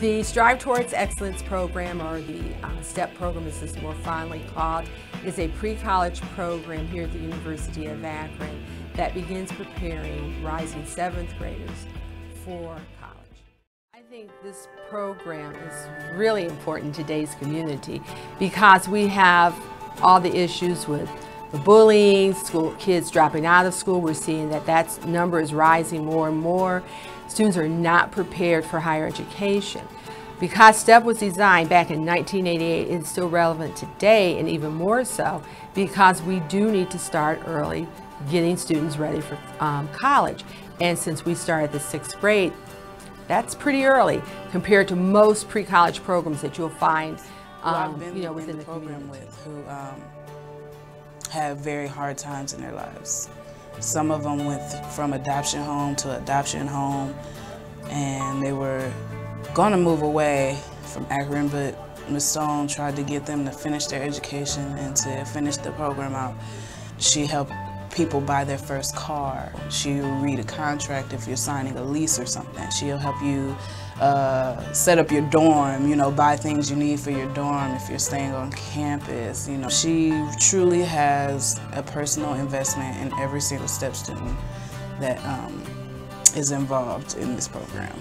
The Strive Towards Excellence program, or the uh, STEP program as it's more fondly called, is a pre-college program here at the University of Akron that begins preparing rising seventh graders for college. I think this program is really important in today's community because we have all the issues with the bullying, school kids dropping out of school. We're seeing that that number is rising more and more. Students are not prepared for higher education. Because STEP was designed back in 1988, it's still relevant today and even more so because we do need to start early getting students ready for um, college. And since we start at the sixth grade, that's pretty early compared to most pre-college programs that you'll find um, you know, within the, the program community. with who um, have very hard times in their lives. Some of them went from adoption home to adoption home, and they were going to move away from Akron, but Ms. Stone tried to get them to finish their education and to finish the program out. She helped people buy their first car. She'll read a contract if you're signing a lease or something. She'll help you uh, set up your dorm, you know, buy things you need for your dorm if you're staying on campus. You know, she truly has a personal investment in every single STEP student that um, is involved in this program.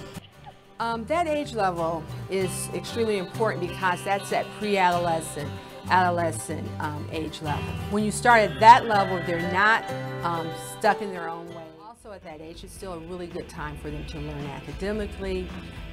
Um, that age level is extremely important because that's that pre-adolescent adolescent um, age level. When you start at that level, they're not um, stuck in their own way. Also at that age, it's still a really good time for them to learn academically,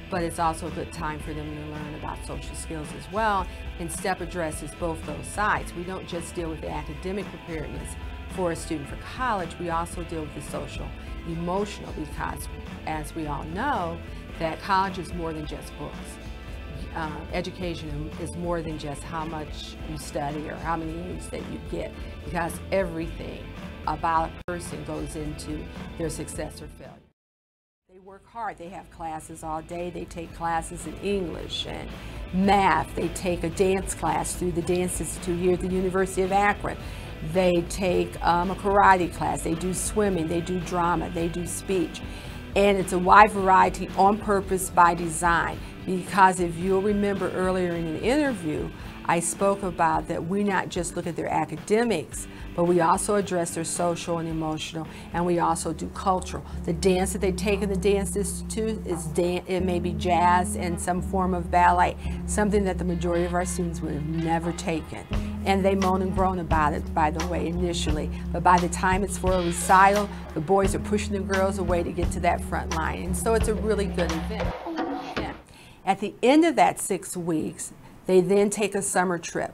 but it's also a good time for them to learn about social skills as well. And STEP addresses both those sides. We don't just deal with the academic preparedness for a student for college, we also deal with the social, emotional, because as we all know, that college is more than just books uh, education is more than just how much you study or how many A's that you get because everything about a person goes into their success or failure. They work hard. They have classes all day. They take classes in English and math. They take a dance class through the Dance Institute here at the University of Akron. They take um, a karate class. They do swimming. They do drama. They do speech. And it's a wide variety on purpose by design because if you'll remember earlier in an interview, I spoke about that we not just look at their academics, but we also address their social and emotional, and we also do cultural. The dance that they take in the Dance Institute is dan it may be jazz and some form of ballet, something that the majority of our students would have never taken. And they moan and groan about it, by the way, initially. But by the time it's for a recital, the boys are pushing the girls away to get to that front line. And so it's a really good event. At the end of that six weeks, they then take a summer trip.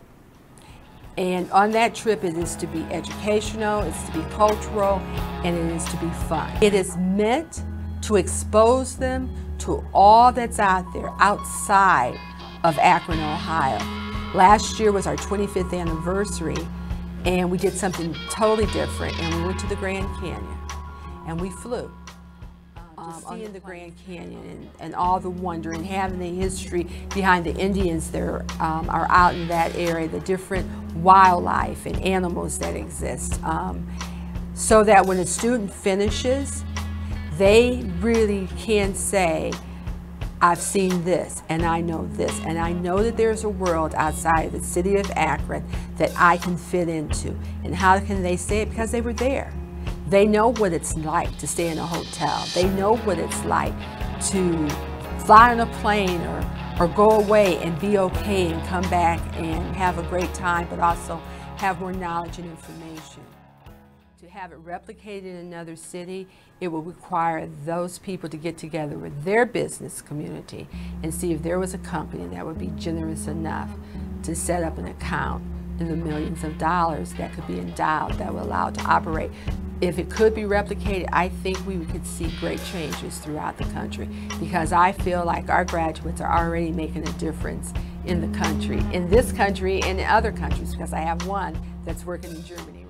And on that trip, it is to be educational, it's to be cultural, and it is to be fun. It is meant to expose them to all that's out there outside of Akron, Ohio. Last year was our 25th anniversary, and we did something totally different, and we went to the Grand Canyon, and we flew um, seeing the, Grand Canyon and, and, all the wonder and having the history behind the Indians that are, um, are out in that area, the different wildlife and animals that exist. Um, so that when a student finishes, they really can say, I've seen this and I know this and I know that there's a world outside of the city of Akron that I can fit into. And how can they say it? Because they were there. They know what it's like to stay in a hotel. They know what it's like to fly on a plane or, or go away and be okay and come back and have a great time, but also have more knowledge and information. To have it replicated in another city, it will require those people to get together with their business community and see if there was a company that would be generous enough to set up an account in the millions of dollars that could be endowed that would allow it to operate if it could be replicated, I think we could see great changes throughout the country. Because I feel like our graduates are already making a difference in the country, in this country and in other countries because I have one that's working in Germany